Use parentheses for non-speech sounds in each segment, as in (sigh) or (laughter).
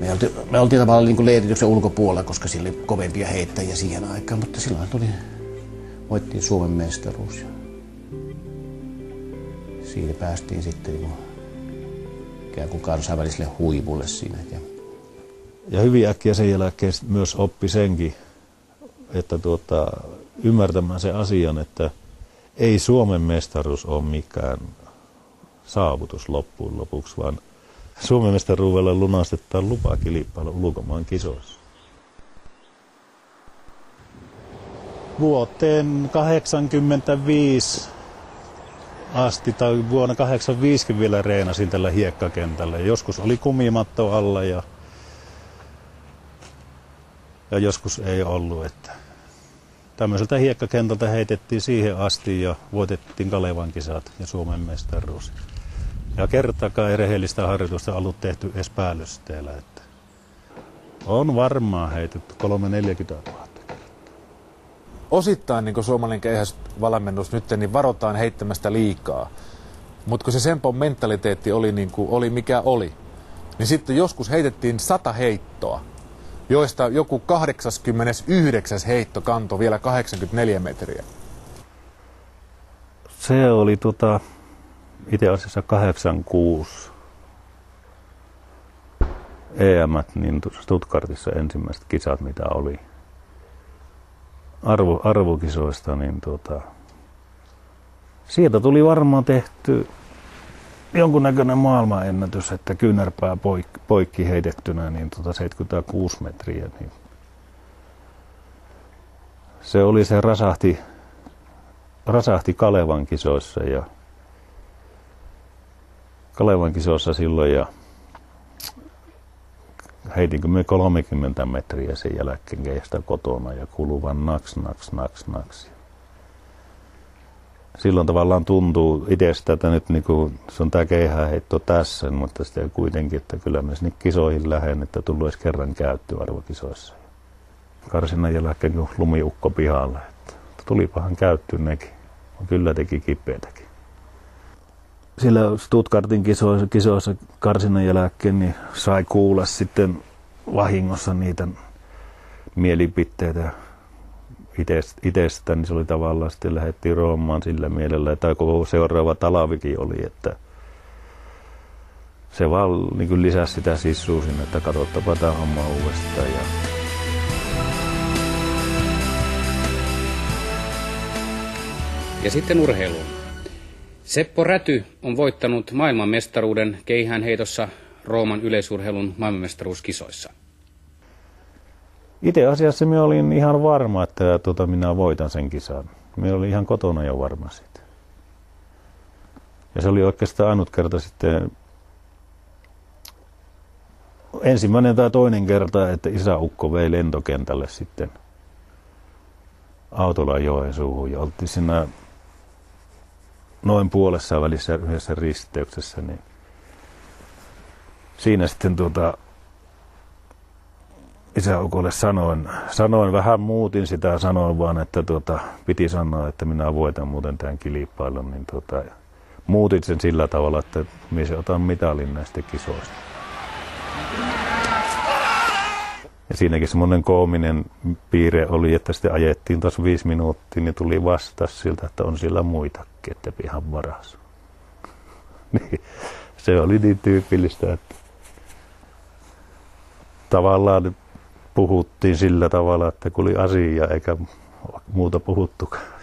Me oltiin, me oltiin tavallaan niin kuin leirityksen ulkopuolella, koska siellä oli kovempia heittäjiä siihen aikaan, mutta silloin tuli, voittiin Suomen mestaruus. Siinä päästiin sitten niin kuin, ikään kuin kansainväliselle huipulle siinä. Ja ja hyvin äkkiä sen jälkeen myös oppi senkin, että tuota, ymmärtämään sen asian, että ei Suomen mestaruus ole mikään saavutus loppuun lopuksi, vaan Suomen mestaruudella lunastetaan lupa kilpailu ulkomaan kisoissa. Vuoteen 85 asti tai vuonna 85 vielä reenasin tällä hiekkakentällä. Joskus oli kumimatto alla ja ja joskus ei ollut. Että tämmöiseltä hiekkakentältä heitettiin siihen asti ja voitettiin Kalevan kisat ja Suomen mestaruus. Ja kertakaan ei rehellistä harjoitusta ollut tehty edes päällysteellä. Että on varmaan heitetty 340 000 Osittain niin suomalainen keihäsvalmennus nyt, niin varotaan heittämästä liikaa. Mutta kun se Sempon mentaliteetti oli, niin kuin, oli mikä oli, niin sitten joskus heitettiin sata heittoa joista joku 89. heitto kanto vielä 84 metriä. Se oli tota, itse asiassa 86 EM, niin Stuttgartissa ensimmäiset kisat, mitä oli arvo, arvokisoista, niin tota, sieltä tuli varmaan tehty jonkunnäköinen maailmanennätys, että kyynärpää poikki, poikki heitettynä niin tota 76 metriä. Niin se oli se rasahti, rasahti Kalevan kisoissa ja Kalevan kisoissa silloin ja heitinkö me 30 metriä sen jälkeen keistä kotona ja kuluvan naks, naks, naks, naks silloin tavallaan tuntuu itsestä, että nyt niin kuin, se on tämä keihäheitto tässä, mutta sitten kuitenkin, että kyllä me sinne kisoihin lähden, että tullut edes kerran käytty arvokisoissa. Karsinnan jälkeen kun lumiukko pihalle, että tulipahan käytty nekin. Kyllä teki kipeätäkin. Sillä Stuttgartin kisoissa, kisoissa karsinnan jälkeen niin sai kuulla sitten vahingossa niitä mielipiteitä itsestä, niin se oli tavallaan sitten lähdettiin Roomaan sillä mielellä, että koko seuraava talavikin oli, että se vaan niin lisäsi sitä sissua sinne, että katsottapa tämä homma uudestaan. Ja... ja sitten urheiluun. Seppo Räty on voittanut maailmanmestaruuden keihäänheitossa Rooman yleisurheilun maailmanmestaruuskisoissa. Itse asiassa minä olin ihan varma, että tuota, minä voitan sen kisan. Minä olin ihan kotona jo varma siitä. Ja se oli oikeastaan ainut kerta sitten ensimmäinen tai toinen kerta, että isäukko vei lentokentälle sitten autolla Joensuuhun ja oltiin siinä noin puolessa välissä yhdessä risteyksessä, niin siinä sitten tuota, isäukolle sanoin, sanoin, vähän muutin sitä, sanoin vaan, että tuota, piti sanoa, että minä voitan muuten tämän kilpailun, niin tuota, muutit sen sillä tavalla, että minä otan mitalin näistä kisoista. Ja siinäkin semmoinen koominen piirre oli, että sitten ajettiin taas viisi minuuttia, niin tuli vastaus siltä, että on sillä muitakin, että ihan varas. (laughs) niin, se oli niin tyypillistä, että tavallaan puhuttiin sillä tavalla, että kun oli asia eikä muuta puhuttukaan.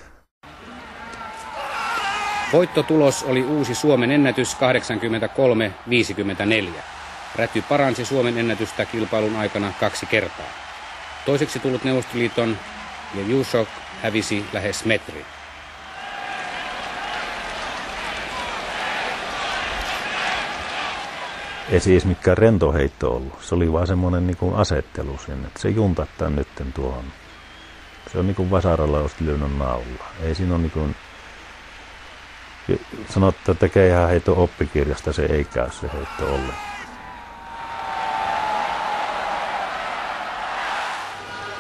Voittotulos oli uusi Suomen ennätys 83-54. Räty paransi Suomen ennätystä kilpailun aikana kaksi kertaa. Toiseksi tullut Neuvostoliiton ja Jushok hävisi lähes metri. Ei siis mikään rentoheitto ollut. Se oli vaan semmoinen niin asettelu sinne, että se juntattaa nyt tuohon. Se on niin kuin vasaralla olisi lyönyt naula. Ei siinä ole niin kuin, sanottu, että keihää heitto oppikirjasta, se ei käy se heitto ollenkaan.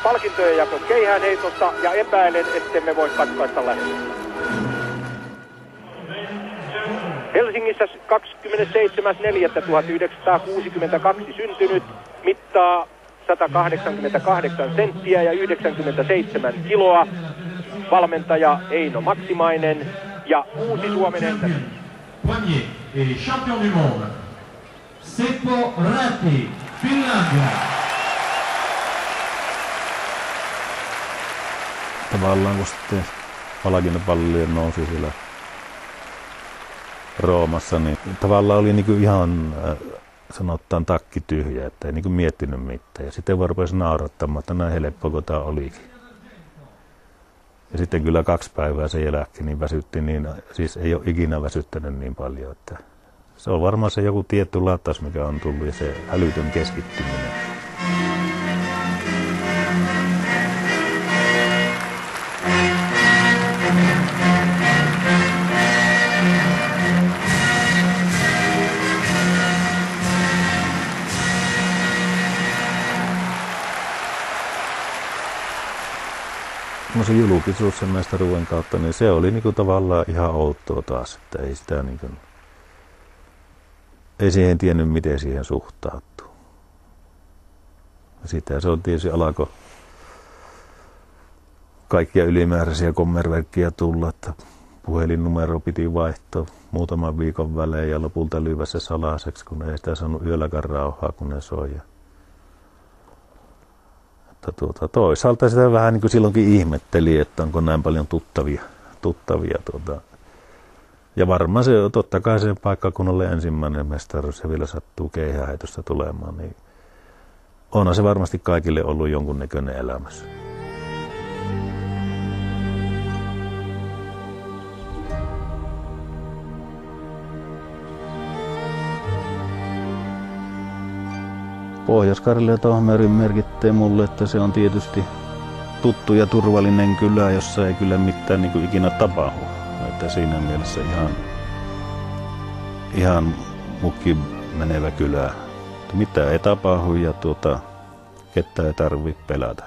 Palkintojen jako keihään heitosta ja epäilen, ettemme voi katkaista lähetystä. Helsingissä 27.4.1962 syntynyt, mittaa 188 senttiä ja 97 kiloa. Valmentaja Eino Maksimainen ja uusi Suomen ennätys. Premier et champion du monde, Seppo Finlandia. Tavallaan kun sitten palkinopallojen nousi siellä Roomassa, niin tavallaan oli niin kuin ihan äh, sanotaan takki tyhjä, että ei niin kuin miettinyt mitään. Ja sitten vaan rupesi naurattamaan, että näin helppo kuin tämä olikin. Ja sitten kyllä kaksi päivää sen jälkeen niin väsytti niin, siis ei ole ikinä väsyttänyt niin paljon, että se on varmaan se joku tietty lataus, mikä on tullut ja se älytön keskittyminen. No se julkisuus sen mestaruuden kautta, niin se oli niinku tavallaan ihan outoa taas, että ei sitä niinku, ei siihen tiennyt, miten siihen suhtautuu. Sitä se on tietysti alako kaikkia ylimääräisiä kommerverkkiä tulla, että puhelinnumero piti vaihtaa muutaman viikon välein ja lopulta lyödä se salaiseksi, kun ei sitä saanut yölläkään rauhaa, kun ne soi. Mutta tuota, toisaalta sitä vähän niin kuin silloinkin ihmetteli, että onko näin paljon tuttavia. tuttavia tuota. Ja varmaan se, totta kai se paikkakunnalle ensimmäinen mestaruus ja vielä sattuu keihäheitosta tulemaan, niin onhan se varmasti kaikille ollut jonkunnäköinen elämässä. Pohjois-Karjalia Tohmerin merkittää mulle, että se on tietysti tuttu ja turvallinen kylä, jossa ei kyllä mitään niin kuin ikinä tapahdu. Että siinä mielessä ihan, ihan mukki menevä kylä. Mitä ei tapahdu ja tuota, kettä ei tarvitse pelätä.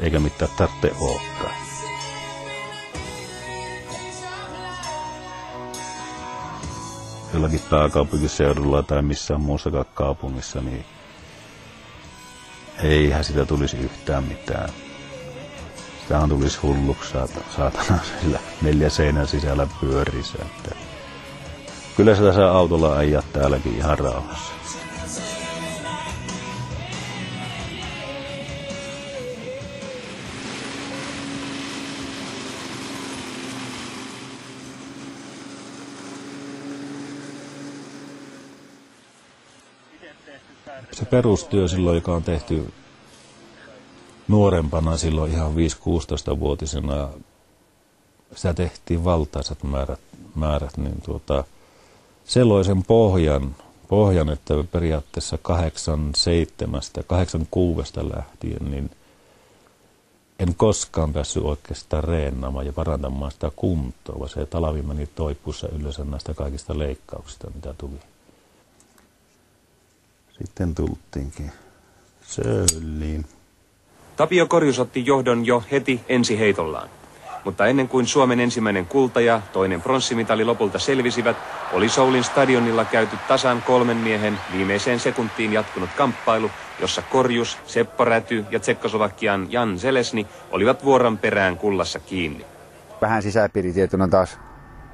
Eikä mitään tarvitse olekaan. Jollakin pääkaupunkiseudulla tai missään muussakaan kaupungissa, niin eihän sitä tulisi yhtään mitään. Sitähän tulisi hulluksi saatana (laughs) sillä neljä seinän sisällä pyörissä. Että kyllä sitä saa autolla ajaa täälläkin ihan rauhassa. Se perustyö silloin, joka on tehty nuorempana silloin ihan 5-16-vuotisena, sitä tehtiin valtaisat määrät, määrät niin tuota, se loi sen pohjan, pohjan, että periaatteessa 87, 86 lähtien, niin en koskaan päässyt oikeastaan reenaamaan ja parantamaan sitä kuntoa, vaan se talavi meni toipussa yleensä näistä kaikista leikkauksista, mitä tuli. Sitten tultiinkin Sölliin. Tapio Korjus otti johdon jo heti ensi heitollaan. Mutta ennen kuin Suomen ensimmäinen kulta ja toinen pronssimitali lopulta selvisivät, oli Soulin stadionilla käyty tasan kolmen miehen viimeiseen sekuntiin jatkunut kamppailu, jossa Korjus, Seppo Räty ja Tsekkoslovakian Jan Selesni olivat vuoron perään kullassa kiinni. Vähän sisäpiiritietona taas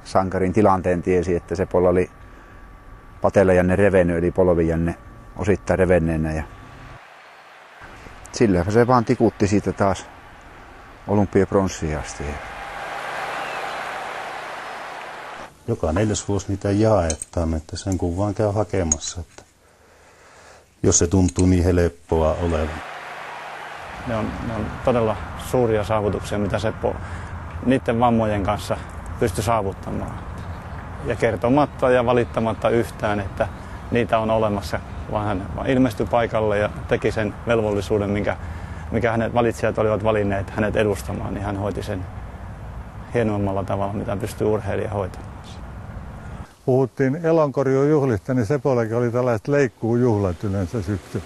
sankarin tilanteen tiesi, että Sepolla oli Patella Janne revennyt, eli Polovi Janne osittain revenneenä. Ja sillä se vaan tikutti siitä taas olympiapronssiin asti. Joka neljäs vuosi niitä jaetaan, että sen kun vaan käy hakemassa, että jos se tuntuu niin helppoa olevan. Ne on, ne on todella suuria saavutuksia, mitä Seppo niiden vammojen kanssa pystyi saavuttamaan. Ja kertomatta ja valittamatta yhtään, että niitä on olemassa vaan hän ilmestyi paikalle ja teki sen velvollisuuden, minkä, mikä hänet valitsijat olivat valinneet hänet edustamaan, niin hän hoiti sen hienoimmalla tavalla, mitä pystyy urheilija hoitamaan. Puhuttiin elonkorjujuhlista, niin Sepollakin oli tällaiset leikkuujuhlat yleensä syksyllä.